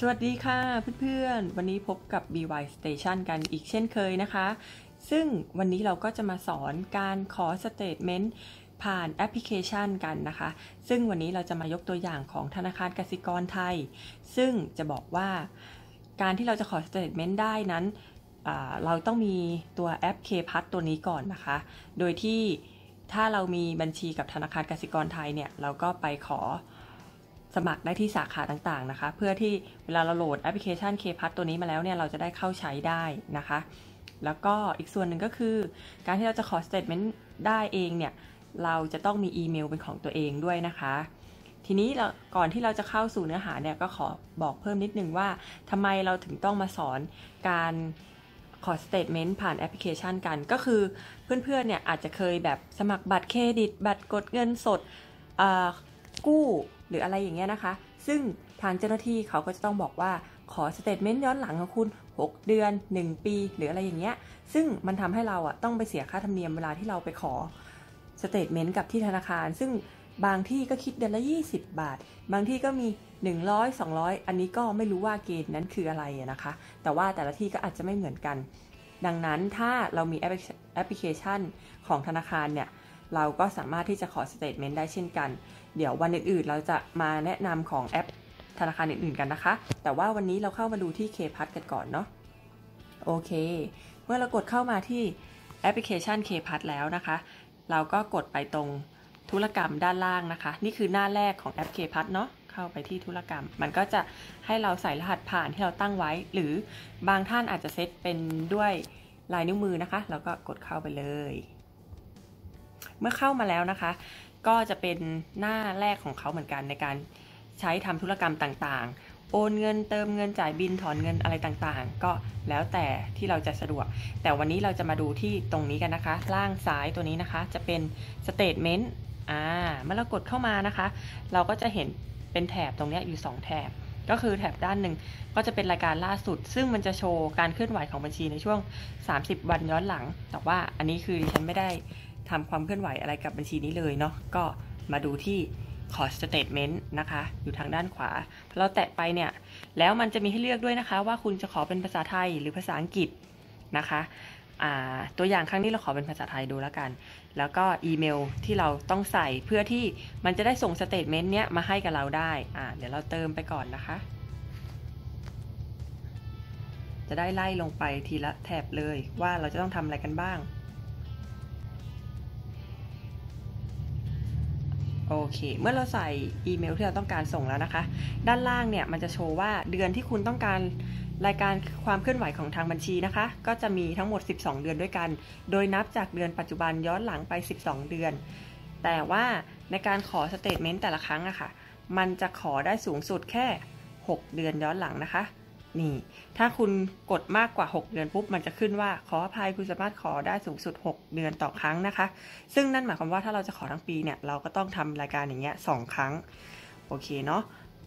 สวัสดีค่ะเพื่อนๆ วันนี้พบกับ BY Station กันอีกเช่นเคยนะคะ ซึ่งวันนี้เราก็จะมาสอนการขอ statement ผ่านแอปพลิเคชันกันนะคะ ซึ่งวันนี้เราจะมายกตัวอย่างของธนาคารกสิกรไทย ซึ่งจะบอกว่าการที่เราจะขอ statement ได้นั้น เราต้องมีตัวแอป K PLUS ตัวนี้ก่อนนะคะ โดยที่ถ้าเรามีบัญชีกับธนาคารกสิกรไทยเนี่ย เราก็ไปขอ สมัครได้ที่สาขาต่างๆนะคะ เพื่อที่เวลาเราโหลดแอปพลิเคชัน K PLUS ตัวนี้มาแล้วเนี่ยเราจะได้เข้าใช้ได้นะคะ แล้วก็อีกส่วนหนึ่งก็คือ การที่เราจะขอ statement ได้เองเนี่ยเราจะต้องมีอีเมลเป็นของตัวเองด้วยนะคะ ทีนี้เราก่อนที่เราจะเข้าสู่เนื้อหาเนี่ยก็ขอบอกเพิ่มนิดนึงว่าทำไมเราถึงต้องมาสอนการขอ statement ผ่านแอปพลิเคชันกัน ก็คือเพื่อนๆเนี่ยอาจจะเคยแบบสมัครบัตรเครดิต บัตรกดเงินสด กู้หรืออะไรอย่างเงี้ยนะคะ ซึ่งทางเจ้าหน้าที่เขาก็จะต้องบอกว่าขอ statement ย้อนหลังของคุณ 6 เดือน 1 ปี หรืออะไรอย่างเงี้ย ซึ่งมันทำให้เราอะต้องไปเสียค่าธรรมเนียมเวลาที่เราไปขอ statement กับที่ธนาคาร ซึ่งบางที่ก็คิดเดือนละ 20 บาท บางที่ก็มี 100 200 อันนี้ก็ไม่รู้ว่าเกณฑ์นั้นคืออะไรนะคะ แต่ว่าแต่ละที่ก็อาจจะไม่เหมือนกัน ดังนั้นถ้าเรามีแอปพลิเคชันของธนาคารเนี่ย เราก็สามารถที่จะขอ statement ได้เช่นกัน เดี๋ยววันอื่นๆ เราจะมาแนะนำของแอปธนาคารอื่นๆกันนะคะ แต่ว่าวันนี้เราเข้ามาดูที่ K PLUS กันก่อนเนาะ โอเค เมื่อเรากดเข้ามาที่แอปพลิเคชัน K PLUS แล้วนะคะ เราก็กดไปตรงธุรกรรมด้านล่างนะคะ นี่คือหน้าแรกของแอป K PLUS เนาะ เข้าไปที่ธุรกรรม มันก็จะให้เราใส่รหัสผ่านที่เราตั้งไว้ หรือบางท่านอาจจะเซตเป็นด้วยลายนิ้วมือนะคะ แล้วก็กดเข้าไปเลย เมื่อเข้ามาแล้วนะคะ ก็จะเป็นหน้าแรกของเขาเหมือนกันในการใช้ทำธุรกรรมต่างๆ โอนเงินเติมเงินจ่ายบิลถอนเงินอะไรต่างๆ ก็แล้วแต่ที่เราจะสะดวก แต่วันนี้เราจะมาดูที่ตรงนี้กันนะคะ ล่างซ้ายตัวนี้นะคะ จะเป็น statement อ่าเมื่อเรากดเข้ามานะคะ เราก็จะเห็นเป็นแถบตรงนี้อยู่ 2 แถบก็คือแถบด้านหนึ่งก็จะเป็นรายการล่าสุด ซึ่งมันจะโชว์การเคลื่อนไหวของบัญชีในช่วง 30 วันย้อนหลัง แต่ว่าอันนี้คือฉันไม่ได้ ทำความเคลื่อนไหวอะไรกับบัญชีนี้เลยเนาะก็มาดูที่ขอสเตทเมนต์นะคะ อยู่ทางด้านขวาเราแตะไปเนี่ย แล้วมันจะมีให้เลือกด้วยนะคะ ว่าคุณจะขอเป็นภาษาไทยหรือภาษาอังกฤษนะคะตัวอย่างครั้งนี้เราขอเป็นภาษาไทยดูแล้วกัน แล้วก็อีเมลที่เราต้องใส่เพื่อที่มันจะได้ส่ง statement เนี้ยมาให้กับเราได้ เดี๋ยวเราเติมไปก่อนนะคะ จะได้ไล่ลงไปทีละแถบเลยว่าเราจะต้องทำอะไรกันบ้าง โอเค เมื่อเราใส่อีเมลที่เราต้องการส่งแล้วนะคะ ด้านล่างเนี่ยมันจะโชว์ว่าเดือนที่คุณต้องการรายการความเคลื่อนไหวของทางบัญชีนะคะ ก็จะมีทั้งหมด 12 เดือนด้วยกัน โดยนับจากเดือนปัจจุบันย้อนหลังไป 12 เดือน แต่ว่าในการขอสเตทเมนต์แต่ละครั้งอะคะ่ะ มันจะขอได้สูงสุดแค่ 6 เดือนย้อนหลังนะคะ นี่ ถ้าคุณกดมากกว่า 6 เดือนปุ๊บ มันจะขึ้นว่าขออภัยคุณสามารถขอได้สูงสุด 6 เดือนต่อครั้งนะคะ ซึ่งนั่นหมายความว่าถ้าเราจะขอทั้งปีเนี่ย เราก็ต้องทำรายการอย่างเงี้ยสครั้ง โอเคเนาะ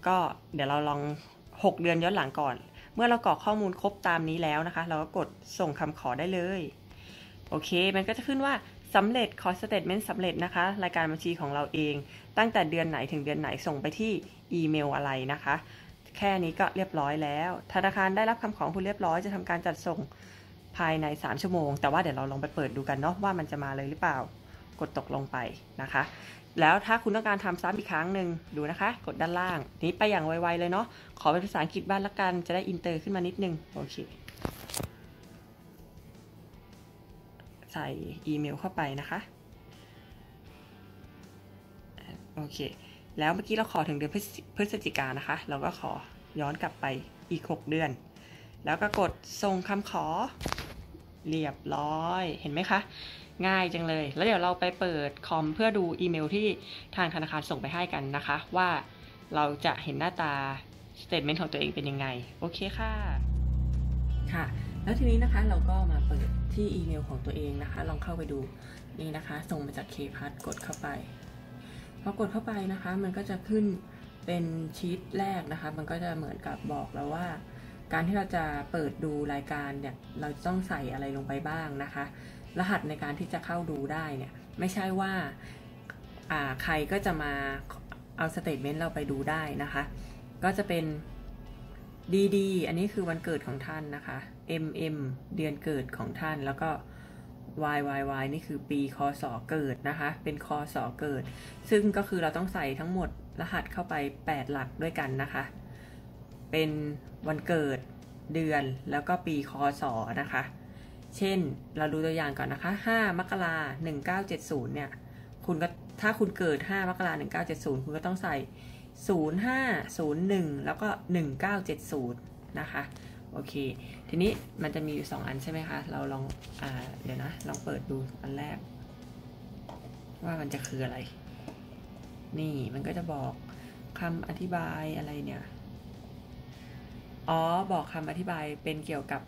ก็เดี๋ยวเราลอง 6 เดือนย้อนหลังก่อน เมื่อเรากรอกข้อมูลครบตามนี้แล้วนะคะ เราก็กดส่งคำขอได้เลย โอเค มันก็จะขึ้นว่าสำเร็จขอ statement สำเร็จนะคะ รายการบัญชีของเราเอง ตั้งแต่เดือนไหนถึงเดือนไหนส่งไปที่อีเมลอะไรนะคะ แค่นี้ก็เรียบร้อยแล้ว ธนาคารได้รับคำขอของคุณเรียบร้อยจะทำการจัดส่งภายใน 3 ชั่วโมง แต่ว่าเดี๋ยวเราลองไปเปิดดูกันเนาะว่ามันจะมาเลยหรือเปล่ากดตกลงไปนะคะ แล้วถ้าคุณต้องการทำซ้ำอีกครั้งหนึ่งดูนะคะ กดด้านล่าง นี้ไปอย่างไวๆเลยเนาะขอเป็นภาษาอังกฤษบ้านละกันจะได้อินเตอร์ขึ้นมานิดนึงโอเคใส่อีเมลเข้าไปนะคะ โอเค แล้วเมื่อกี้เราขอถึงเดือนพฤศจิกานะคะ เราก็ขอย้อนกลับไปอีก 6 เดือน แล้วก็กดส่งคำขอเรียบร้อย เห็นไหมคะ ง่ายจังเลย แล้วเดี๋ยวเราไปเปิดคอมเพื่อดูอีเมลที่ทางธนาคารส่งไปให้กันนะคะ ว่าเราจะเห็นหน้าตา statement ของตัวเองเป็นยังไง โอเคค่ะ ค่ะ แล้วทีนี้นะคะเราก็มาเปิดที่อีเมลของตัวเองนะคะ ลองเข้าไปดูนี่นะคะ ส่งมาจาก K PLUS กดเข้าไป พอกดเข้าไปนะคะ มันก็จะขึ้นเป็นชีตแรกนะคะ มันก็จะเหมือนกับบอกแล้วว่า การที่เราจะเปิดดูรายการเนี่ย เราต้องใส่อะไรลงไปบ้างนะคะ รหัสในการที่จะเข้าดูได้เนี่ย ไม่ใช่ว่าใครก็จะมาเอาสเตทเมนต์เราไปดูได้นะคะ ก็จะเป็นดีดีอันนี้คือวันเกิดของท่านนะคะ mm เดือนเกิดของท่านแล้วก็ YYY นี่คือปีคศเกิดนะคะ เป็นคศเกิด ซึ่งก็คือเราต้องใส่ทั้งหมดรหัสเข้าไป 8 หลักด้วยกันนะคะ เป็นวันเกิดเดือนแล้วก็ปีคศนะคะ เช่นเราดูตัวอย่างก่อนนะคะ 5 มกรา1970 เนี่ย คุณก็ถ้าคุณเกิด 5 มกรา1970 คุณก็ต้องใส่ 0501 แล้วก็ 1970 นะคะ โอเค ทีนี้มันจะมีอยู่ 2 อันใช่ไหมคะ เราลองอ่าเดี๋ยวนะ ลองเปิดดูอันแรก ว่ามันจะคืออะไร นี่มันก็จะบอกคำอธิบายอะไรเนี่ย อ๋อ บอกคำอธิบายเป็นเกี่ยวกับ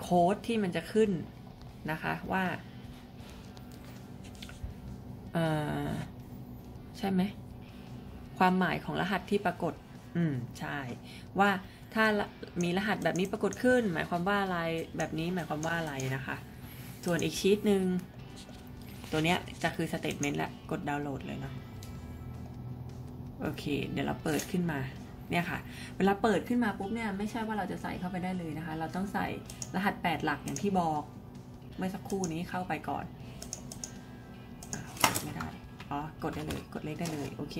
โค้ดที่มันจะขึ้นนะคะว่าเออใช่ไหม ความหมายของรหัสที่ปรากฏ อืม ใช่ ว่า ถ้ามีรหัสแบบนี้ปรากฏขึ้น หมายความว่าอะไรแบบนี้หมายความว่าอะไรนะคะ ส่วนอีกชีตหนึ่งตัวเนี้ยจะคือสเตทเมนต์และกดดาวน์โหลดเลยเนาะโอเค เดี๋ยวเราเปิดขึ้นมาเนี่ยค่ะ เวลาเปิดขึ้นมาปุ๊บเนี่ยไม่ใช่ว่าเราจะใส่เข้าไปได้เลยนะคะ เราต้องใส่รหัส 8 หลักอย่างที่บอก เมื่อสักครู่นี้เข้าไปก่อนอไม่ได้ อ๋อ กดได้เลย กดเลขได้เลย โอเค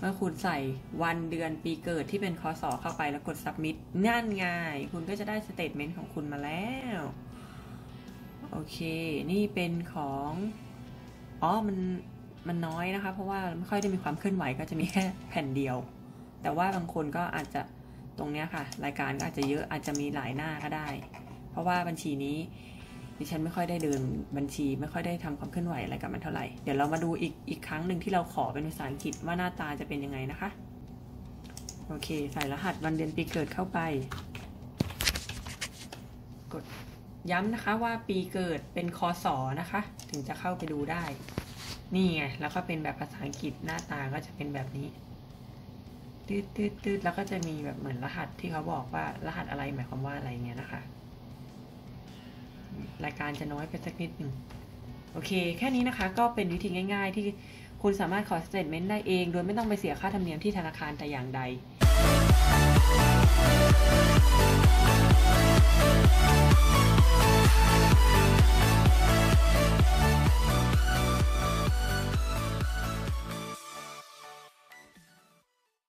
เมื่อคุณใส่วันเดือนปีเกิดที่เป็นคอสอเข้าไปแล้วกด submit นั่นไงคุณก็จะได้สเตทเมนต์ของคุณมาแล้ว โอเค นี่เป็นของ อ๋อ มันมันน้อยนะคะ เพราะว่าไม่ค่อยได้มีความเคลื่อนไหวก็จะมีแค่แผ่นเดียว แต่ว่าบางคนก็อาจจะตรงเนี้ยค่ะ รายการก็อาจจะเยอะอาจจะมีหลายหน้าก็ได้ เพราะว่าบัญชีนี้ ดิฉันไม่ค่อยได้เดินบัญชี ไม่ค่อยได้ทำความเคลื่อนไหวอะไรกับมันเท่าไหร่ เดี๋ยวเรามาดูอีกอีกครั้งหนึ่งที่เราขอเป็นภาษาอังกฤษว่าหน้าตาจะเป็นยังไงนะคะ โอเค ใส่รหัสวันเดือนปีเกิดเข้าไป กดย้ำนะคะว่าปีเกิดเป็นคศนะคะ ถึงจะเข้าไปดูได้ นี่ไง แล้วก็เป็นแบบภาษาอังกฤษหน้าตาก็จะเป็นแบบนี้ตืดตืดตืดแล้วก็จะมีแบบเหมือนรหัสที่เขาบอกว่ารหัสอะไรหมายความว่าอะไรเงี้ยนะคะ รายการจะน้อยไปสักนิดหนึ่งโอเค แค่นี้นะคะก็เป็นวิธีง่ายๆ ที่คุณสามารถขอสเตทเมนต์ได้เอง โดยไม่ต้องไปเสียค่าธรรมเนียมที่ธนาคารแต่อย่างใด